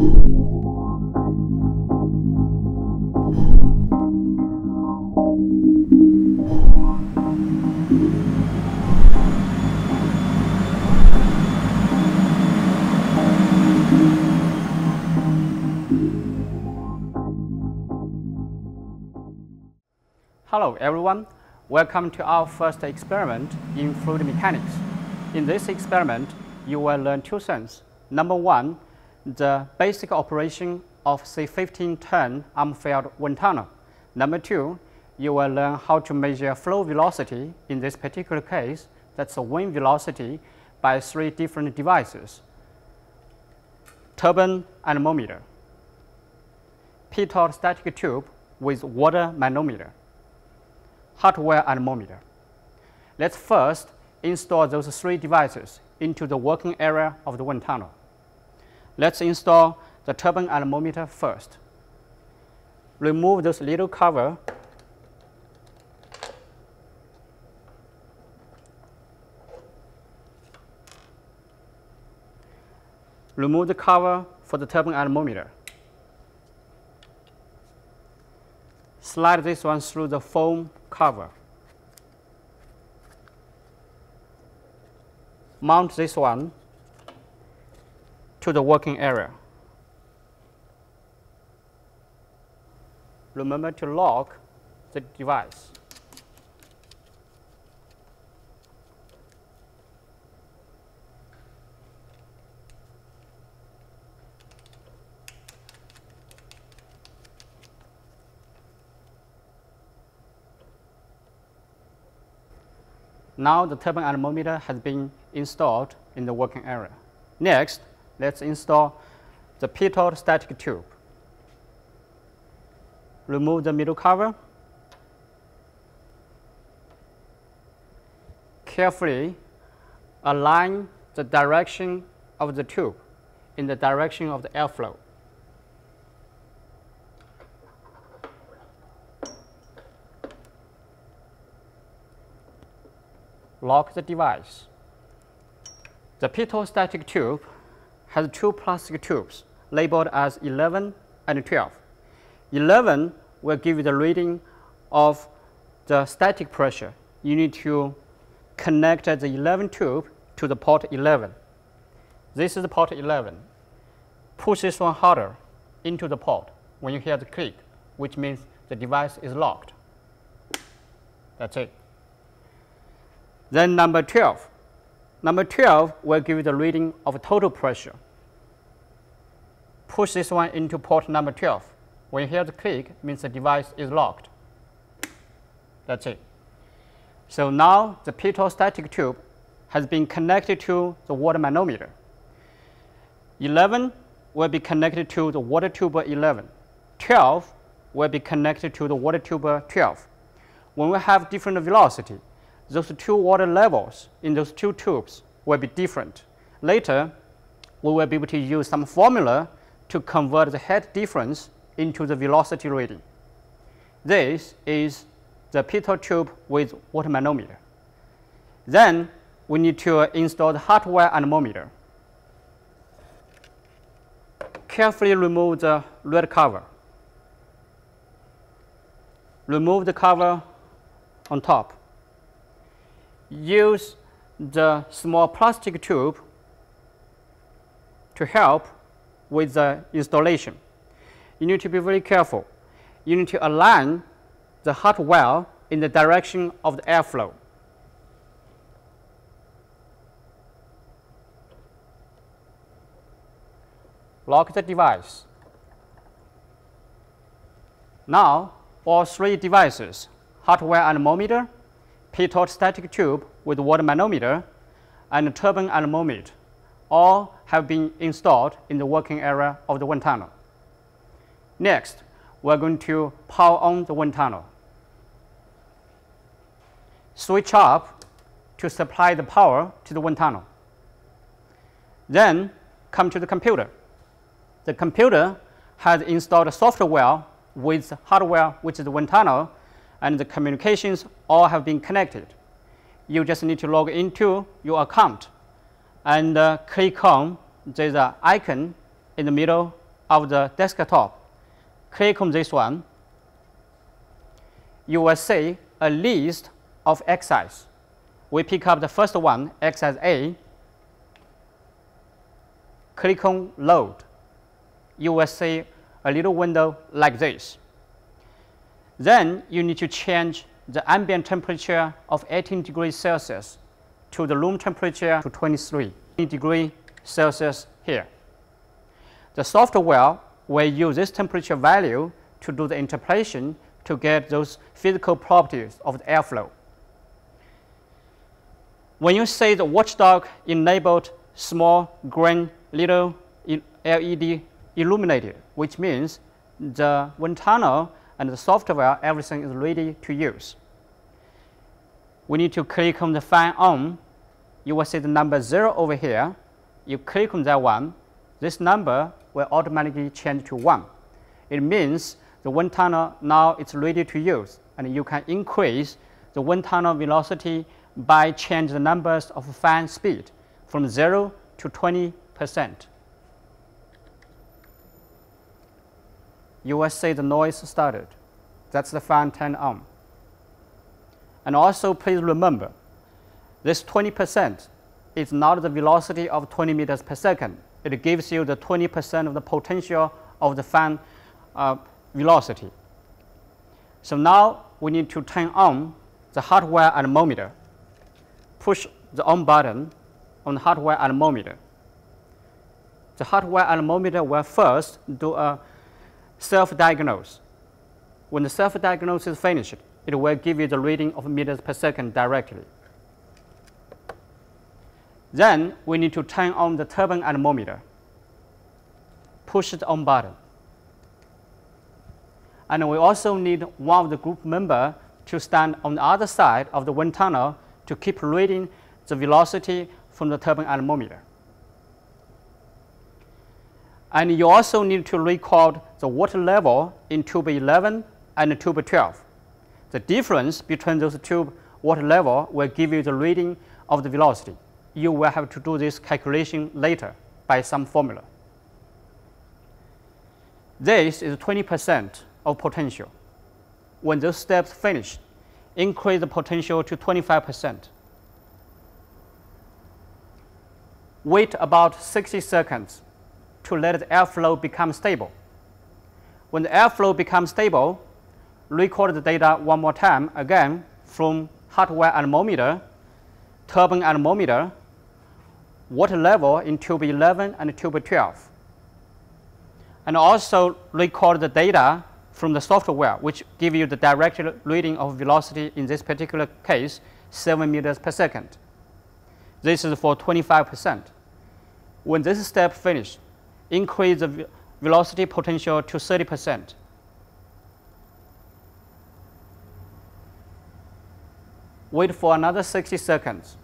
Hello everyone, welcome to our first experiment in fluid mechanics. In this experiment, you will learn two things. Number one, the basic operation of C1510 Armfield wind tunnel. Number two, you will learn how to measure flow velocity, in this particular case, that's the wind velocity by three different devices. Turbine anemometer, pitot static tube with water manometer, hot wire anemometer. Let's first install those three devices into the working area of the wind tunnel. Let's install the turbine anemometer first. Remove this little cover Remove the cover for the turbine anemometer. Slide this one through the foam cover. Mount this one to the working area. Remember to lock the device. Now the turbine anemometer has been installed in the working area. Next, let's install the pitot static tube. Remove the middle cover. Carefully align the direction of the tube in the direction of the airflow. lock the device. The pitot static tube has two plastic tubes labeled as 11 and 12. 11 will give you the reading of the static pressure. You need to connect the 11 tube to the port 11. This is the port 11. Push this one harder into the port when you hear the click, which means the device is locked. That's it. Then number 12. Number 12 will give you the reading of total pressure. Push this one into port number 12. When you hear the click, means the device is locked. That's it. So now the pitot static tube has been connected to the water manometer. 11 will be connected to the water tuber 11. 12 will be connected to the water tuber 12. When we have different velocity, those two water levels in those two tubes will be different. Later, we will be able to use some formula to convert the head difference into the velocity reading. This is the pitot tube with water manometer. Then we need to install the hot wire anemometer. Carefully remove the red cover. Remove the cover on top use the small plastic tube to help with the installation. You need to be very careful. You need to align the hot wire in the direction of the airflow. Lock the device. Now, all three devices, hot wire anemometer, pitot static tube with water manometer, and turbine anemometer all have been installed in the working area of the wind tunnel. Next, we're going to power on the wind tunnel. Switch up to supply the power to the wind tunnel. Then come to the computer. The computer has installed software with hardware, which is the wind tunnel, and the communications all have been connected. You just need to log into your account and uh, click on the icon in the middle of the desktop, click on this one, you will see a list of x's. We pick up the first one, exercise A, click on load. You will see a little window like this. Then you need to change the ambient temperature of 18 degrees Celsius to the room temperature to 23 degrees Celsius here. The software will use this temperature value to do the interpolation to get those physical properties of the airflow. When you see the watchdog enabled small green little LED illuminated, which means the wind tunnel and the software, everything is ready to use. We need to click on the fan on. You will see the number zero over here. You click on that one, this number will automatically change to one. It means the wind tunnel now it's ready to use and you can increase the wind tunnel velocity by changing the numbers of fan speed from 0 to 20 percent. You will see the noise started. That's the fan turned on. And also please remember, this 20 percent is not the velocity of 20 meters per second. It gives you the 20 percent of the potential of the fan uh, velocity. So now we need to turn on the hot wire anemometer. Push the on button on the hot wire anemometer. The hot wire anemometer will first do a self-diagnose. When the self-diagnose is finished, it will give you the reading of meters per second directly. Then we need to turn on the turbine anemometer. Push the on button. And we also need one of the group member to stand on the other side of the wind tunnel to keep reading the velocity from the turbine anemometer. And you also need to record the water level in tube 11 and tube 12. The difference between those two water level will give you the reading of the velocity. You will have to do this calculation later by some formula. This is 20 percent of potential. When those steps finish, increase the potential to 25%. Wait about 60 seconds to let the airflow become stable. When the airflow becomes stable, record the data one more time again from hot wire anemometer, turbine anemometer, water level in tube 11 and tube 12. And also record the data from the software, which give you the direct reading of velocity in this particular case, 7 meters per second. This is for 25%. When this step finished, increase the velocity potential to 30%. Wait for another 60 seconds.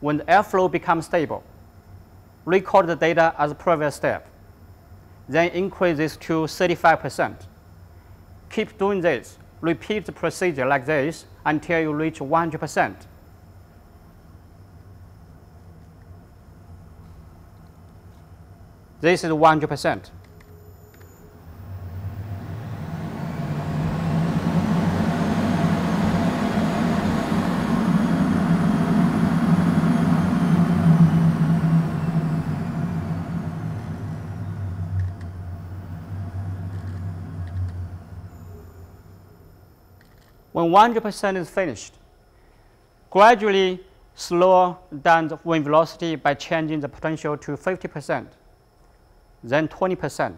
When the airflow becomes stable, record the data as a previous step. Then increase this to 35%. Keep doing this. Repeat the procedure like this until you reach 100%. This is 100%. When 100% is finished. Gradually slow down the wind velocity by changing the potential to 50%, then 20%,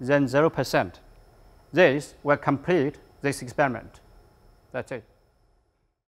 then 0%. This will complete this experiment. That's it.